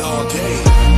all day.